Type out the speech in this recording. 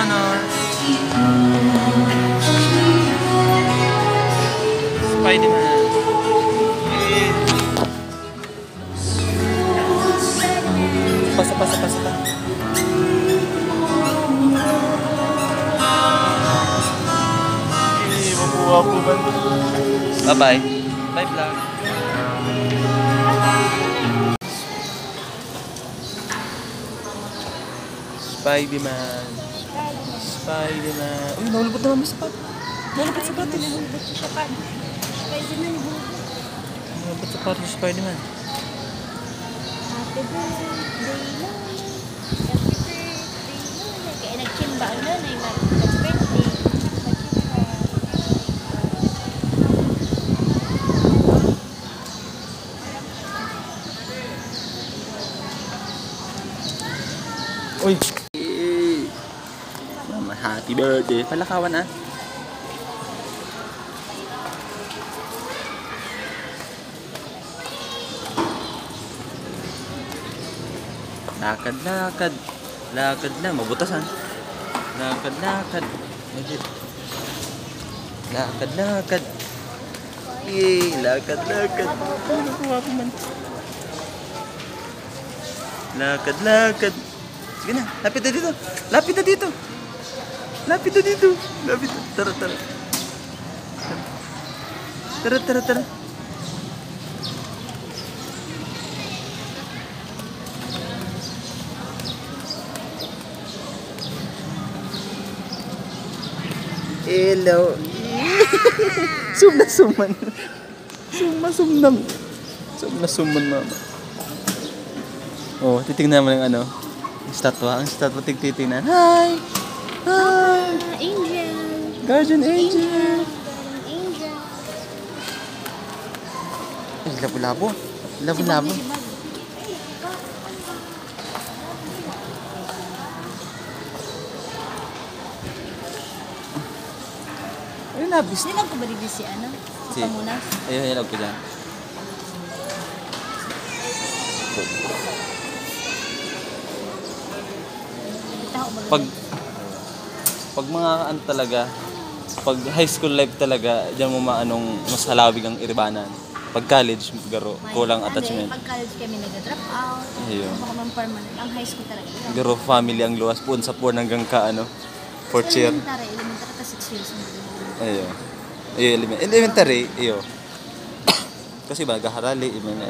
Connor. Spider-Man. Eh. Pasa, pasa, pasa. Eh, ba? Bye-bye. Bye, vlog. Spider-Man. Spider-Man. Uy, nahulubot naman sa sapat. Nahulubot sa patos. Nahulbot siya pa. Spider-Man, hulbot. Nahulubot sa patos si Spider-Man. Happy birthday, Lola. Happy birthday, Lola. Kaya nagchimba ang nanay, mag-birthday. Nagchimba. Uy! Mama, happy birthday. Palakawan ah. Lakad, lakad. Lakad lang. Mabutas ah. Lakad, lakad. Legit. Lakad, lakad. Yay! Lakad, lakad. Ay, nakuha ko man. Lakad, lakad. Sige na, lapit na dito. Lapit na dito. Lapit na dito. Lapit na. Tara, tara. Tara, tara, tara. Hello. sum na suman. Sum na sumnam. Sum na suman, mama. Oh, titingnan mo yung ano. Ang statwa. Ang statwa tigtitingnan. Hi! Hi! Angel. Guardian Angel! Angel. Ay, labo-labo. Labo-labo. Ay, nabis. Sino ko ba dito si ano? Si Si- Pamunas? Ayun, hinog ko dyan. Pag, pag mga ano talaga, pag high school life talaga, diyan mo maanong mas halawig ang iribanan. Pag college, garo, kulang attachment. Pag college kami nag-drop out. Ayun. Baka man permanent. Ang high school talaga. yun. Garo family ang luwas po sa puwan hanggang ka ano, fourth year. Elementary, elementary ka 6 years. Ayo. Ayo, element. Elementary, iyo. Kasi ba, gaharali, iman na.